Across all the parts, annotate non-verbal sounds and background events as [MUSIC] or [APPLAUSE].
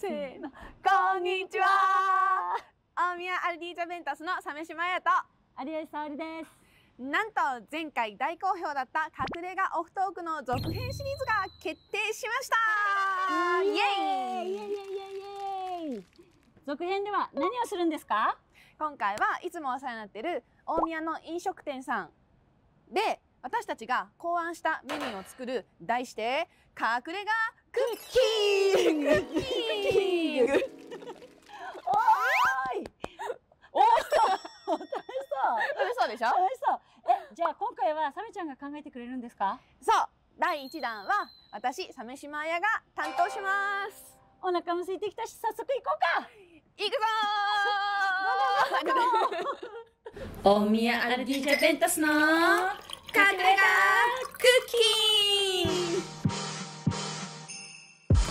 せーの。こんにちは。大宮アルディージャベンタスの鮫島彩と。有吉沙織です。なんと前回大好評だった隠れ家オフトークの続編シリーズが決定しました。イエイイ。エイイエイイエイ続編では何をするんですか？今回はいつもお世話になってる大宮の飲食店さんで私たちが考案したメニューを作る題して隠れ家クッキングクッキングおーい。おーそう。楽しそう。楽しそうでしょ？楽しそう。え、じゃあ今回はサメちゃんが考えてくれるんですか？そう第1弾は私鮫島彩が担当しますお腹も空いてきたし早速行こうか。いくぞー大宮アルディジャベンタスの隠れ家クッキン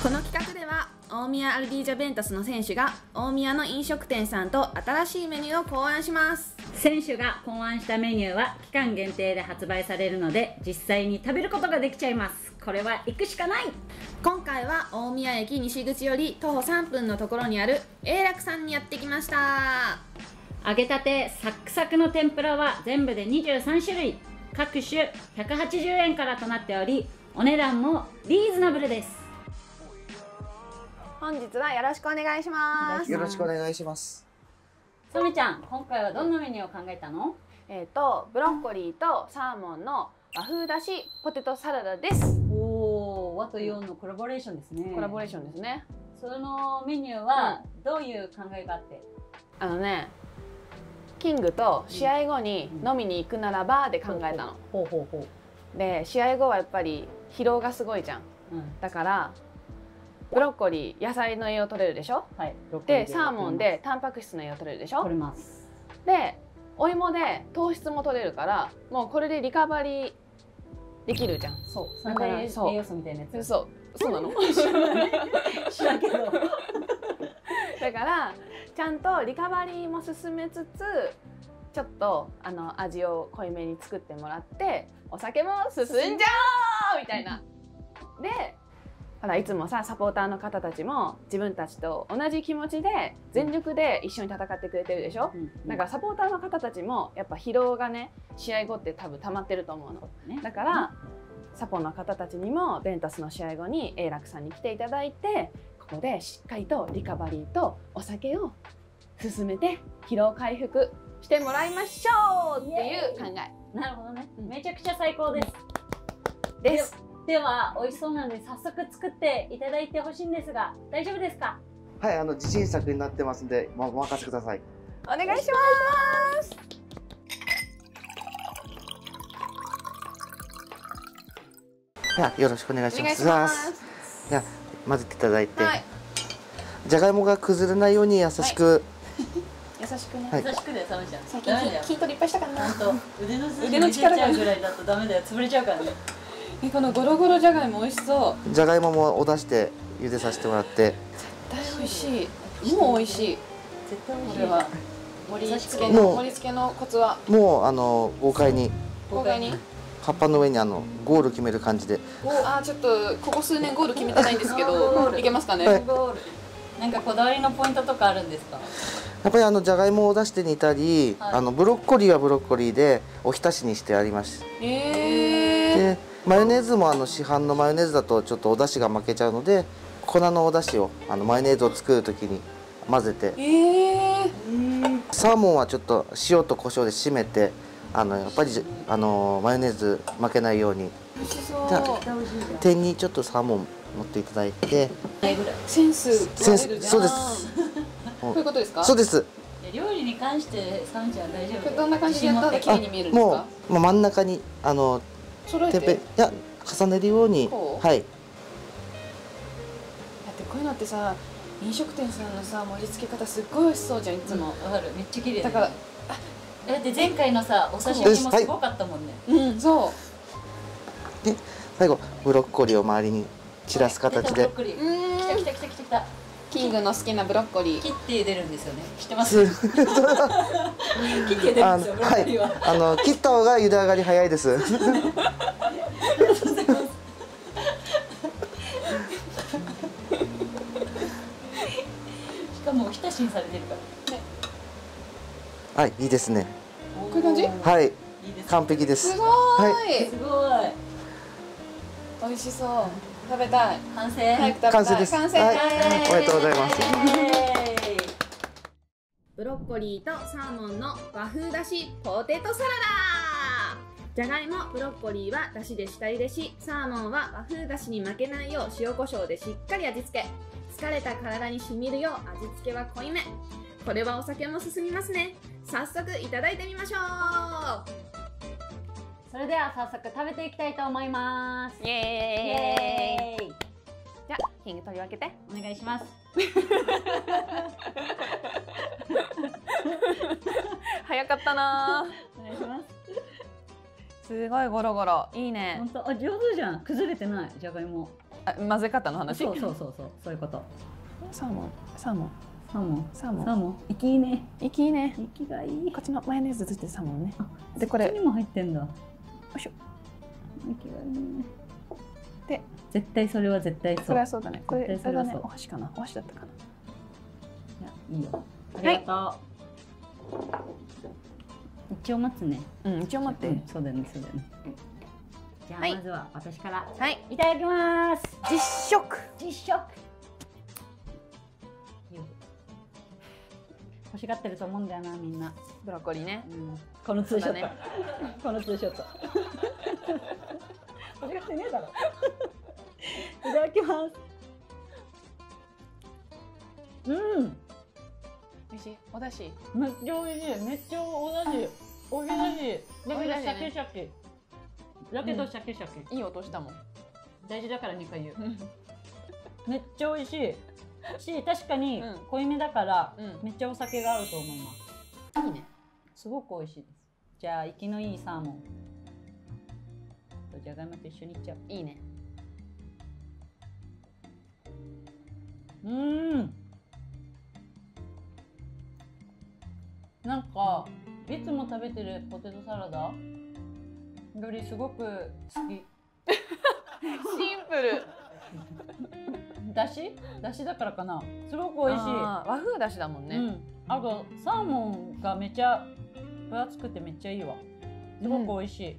この企画では大宮アルディージャベンタスの選手が大宮の飲食店さんと新しいメニューを考案します。選手が考案したメニューは期間限定で発売されるので実際に食べることができちゃいます。これは行くしかない。今回は大宮駅西口より徒歩3分のところにある永楽さんにやってきました。揚げたてサックサクの天ぷらは全部で23種類。各種180円からとなっておりお値段もリーズナブルです本日はよろしくお願いします。よろしくお願いします。サメちゃん今回はどんなメニューを考えたの？えっ、とブロッコリーとサーモンの和風だしポテトサラダです。おお和と洋のコラボレーションですね。コラボレーションですね。そのメニューはどういう考えがあって、あのねキングと試合後に飲みに行くならばで考えたの。ほうほうほで試合後はやっぱり疲労がすごいじゃん。う、うん、だからブロッコリー野菜の栄養取れるでしょ？はい。でサーモンでタンパク質の栄養取れるでしょ？取れます。でお芋で糖質も取れるからもうこれでリカバリーできるじゃん。そう。そう。大栄養素みたいなやつ。そう。そうなの。[LAUGHS] 知らんけど。[LAUGHS] だからちゃんとリカバリーも進めつつちょっとあの味を濃いめに作ってもらってお酒も進んじゃおうみたいな。でほらいつもさサポーターの方たちも自分たちと同じ気持ちで全力で一緒に戦ってくれてるでしょ、だからサポーターの方たちもやっぱ疲労がね試合後って多分溜まってると思うの。ね。だから、サポの方たちにもベンタスの試合後に永楽さんに来ていただいてここでしっかりとリカバリーとお酒を進めて疲労回復してもらいましょうっていう考え。なるほどね、うんめちゃくちゃ最高です。です。では美味しそうなので早速作っていただいてほしいんですが大丈夫ですか？はい、あの自信作になってますんで、ま、お任せください。お願いします。では、よろしくお願いします。します。では、混ぜていただいて、はい、じゃがいもが崩れないように優しく、[LAUGHS] 優しくね。はい優しくだよサメちゃん最近筋筋トレいっぱいしたからな。本当腕の腕の力がぐらいだとダメだよ潰れちゃうからねえこのゴロゴロじゃがいも美味しそう。じゃがいももお出して茹でさせてもらって、大美味しい。もう美味しい。絶対美味しいこれは。盛り付けの盛り付けのコツは？もうあの豪快に。豪快に？葉っぱの上にあのゴール決める感じで、あーちょっとここ数年ゴール決めてないんですけゴーどルい。けますかね、はい。ゴールなんかこだわりのポイントとかあるんですか？やっぱりあのじゃがいもを出して煮たり、はい。あのブロッコリーはブロッコリーでおひたしにしてあります。えー、でマヨネーズもあの市販のマヨネーズだとちょっとお出汁が負けちゃうので粉のお出汁をあのマヨネーズを作る時に混ぜて。えー、サーモンはちょっと塩と胡椒で締めてあのやっぱりじあのマヨネーズ負けないように。美味しそう。じゃあ絶対美味しいじゃん天にちょっとサーモン持っていただいて。ないぐらいセンスセンスそうです。[LAUGHS] こういうことですか？そうです。料理に関してサメちゃんは大丈夫？どんな感じでやったら綺麗に見えるんですもかうもう真ん中にあの揃えて？てっぺんいや重ねるようにこう。はい。だってこういうのってさ飲食店さんのさ盛り付け方すっごい美味しそうじゃんいつも、わかる。めっちゃ綺麗。だからだって前回のさお刺身もすごかったもんね。うんそう。で最後ブロッコリーを周りに散らす形で。出たブロッコリー。うーん。来た来た来た来た来たキングの好きなブロッコリー。切って出るんですよね。知ってます？す切って出るあのんですよブロッはいコリーは、あの切った方が茹で上がり早いです。かもうひたしにされてるから。はいいいですね。こういう感じ？はい。完璧です。すごーい、はすごい。美味しそう食べたい。完成。早く食べたい。完成です。完成。はい。おめでとうございます。ブロッコリーとサーモンの和風だし。ポテトサラダ。じゃがいもブロッコリーはだしで下茹でしサーモンは和風だしに負けないよう塩コショウでしっかり味付け。疲れた体にしみるよう味付けは濃いめ。これはお酒も進みますね。早速いただいてみましょそれでは早速食べていきたいと思います。うイイエーイ。エーイ。じゃあキング取り分けて。お願いします。早かったな。お願いします。すごいゴロゴロ。いいね。本当。あ上手じゃん。崩れてない。じゃがいも。あ混ぜ方の話？そうそうそう。そうそういうこと。サーモン。サーモン。サーモン。サーモン。サーモン。息いいね。息いいね。息がいい。こっちのマヨネーズついてるサーモンね。あでこれ。こっちにも入ってんだ。よいしょ。で絶対それは絶対そう。それはそうだね。これ絶それはそう。ね。お箸かな。お箸だったかな。いやいいよ。ありがとう、一応待つね。うん一応待って、うんそうだよねそうだよね。じゃあ、はい。まずは私から。はい。いただきます。実食。実食欲しがってると思うんだよなみんな、ブロッコリーね。うん、このツーショット、ね。このツーショット。[LAUGHS] 欲しがってねえだろ。[LAUGHS] いただきます。うん。美味しい。おだし。めっちゃ美味しい。めっちゃおだしおいしいだけどシャキシャキ。だけどシャキシャキ、いい音したもん。大事だから2回言う。めっちゃ美味しいし確かにうん。濃いめだから、うん。めっちゃお酒が合うと思います。いいね。すごく美味しいです。じゃあ生きのいいサーモン。とじゃがいもと一緒にいっちゃう。いいね。うーん。なんかいつも食べてるポテトサラダよりすごく好き。[LAUGHS] シンプルだし？だしだからかな。すごく美味しい。和風だしだもんね、うん、あとサーモンがめちゃ分厚くてめっちゃいいわ。すごく美味しい、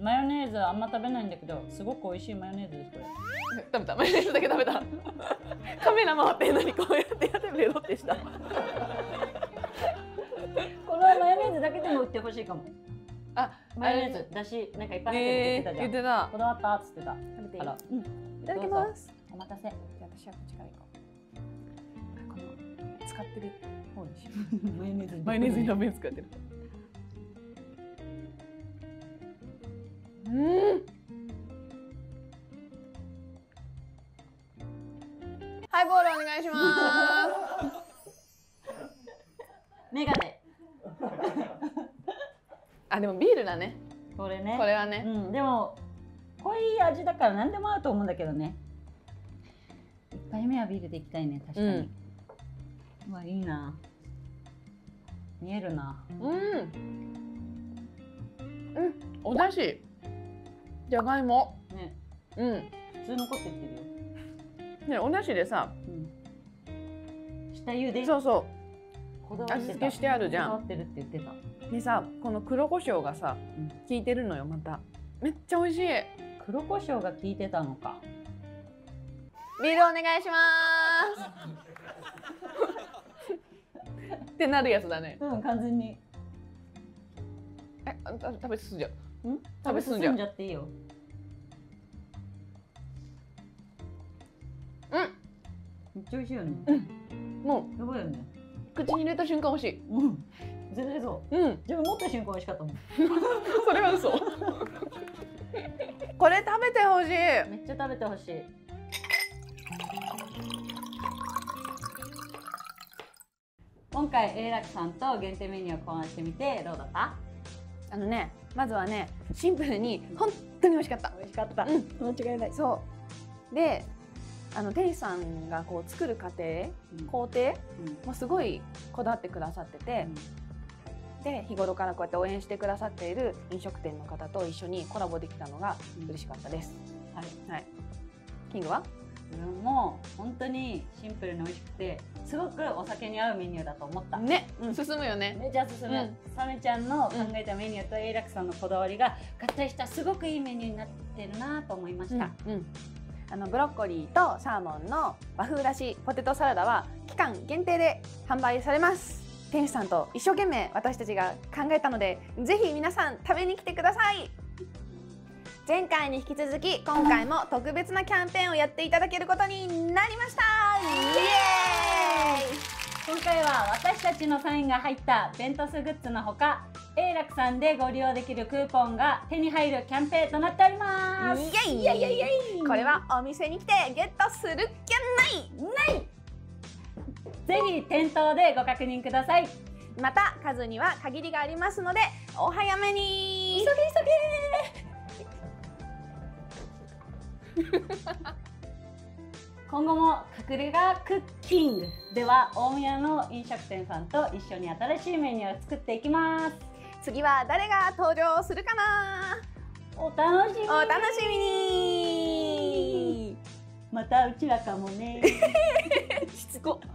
マヨネーズあんま食べないんだけどすごく美味しいマヨネーズですこれ。食べた。マヨネーズだけ食べた。カメラ回ってんのにこうやってやってベロってした？[LAUGHS] このマヨネーズだけでも売ってほしいかも。あマヨネーズだしなんかいっぱい入ってるってえー、言ってたじゃん、言ってた。こだわったっつってた。食べていい？いただきますお待たせ。じゃあ私はこっちから行こう。この使ってる方にしよマヨネーズう [LAUGHS] マヨネーズに何分使ってる。うん。ハイボールお願いします。メガネ。[LAUGHS] あでもビールだね。これね。これはね。うん、でも濃い味だから何でも合うと思うんだけどね。一杯目はビールでいきたいね確かに、うわいいな。見えるな。うん。うん。おだし。じゃがいも。ね。うん。普通のこと言ってるよ、ねおだしでさ。うん、下茹で。そうそこだわってた。味付けしてあるじゃん。こだわってるって言ってた。うでさこの黒胡椒がさうん。効いてるのよまた。めっちゃ美味しい。黒胡椒が効いてたのかビールお願いします。ってなるやつだね。うん完全に。えあた食べ進んじゃう。うん？食べ進んじゃう。じゃっていいよ。うん。めっちゃ美味しいよね。もやばいよね。う口に入れた瞬間美味しい。うん。全然そう。うん。自分持った瞬間美味しかったもん。[LAUGHS] それは嘘。[LAUGHS] これ食べてほしい。めっちゃ食べてほしい回 A 楽さんと限定メニューを考案してみてどうだった？あのねまずはねシンプルに本当に美味しかった。美味しかった。うん。間違いない。そう。であの店主さんがこう作る過程うん。工程もすごいこだわってくださってて、で日頃からこうやって応援してくださっている飲食店の方と一緒にコラボできたのが嬉しかったです。はい。はい。キングは？も本当にシンプルに美味しくてすごくお酒に合うメニューだと思った。ね、うん。進むよね。めちゃ進む、うん。サメちゃんの考えたメニューと、エイラクさんのこだわりが合体したすごくいいメニューになってるなと思いました、うんうん。あのブロッコリーとサーモンの和風だしポテトサラダは期間限定で販売されます。店主さんと一生懸命私たちが考えたのでぜひ皆さん食べに来てください前回に引き続き今回も特別なキャンペーンをやっていただけることになりました。イエーイ今回は私たちのサインが入ったベントスグッズのほかエイラクさんでご利用できるクーポンが手に入るキャンペーンとなっております。イエイ。イエイイエイこれはお店に来てゲットするっきゃない。ぜひ店頭でご確認ください。また数には限りがありますのでお早めに [LAUGHS] 今後も隠れ家クッキングでは大宮の飲食店さんと一緒に新しいメニューを作っていきます。次は誰が登場するかな？お楽しみお楽しみに。またうちらかもね。[LAUGHS] しつこ。[LAUGHS]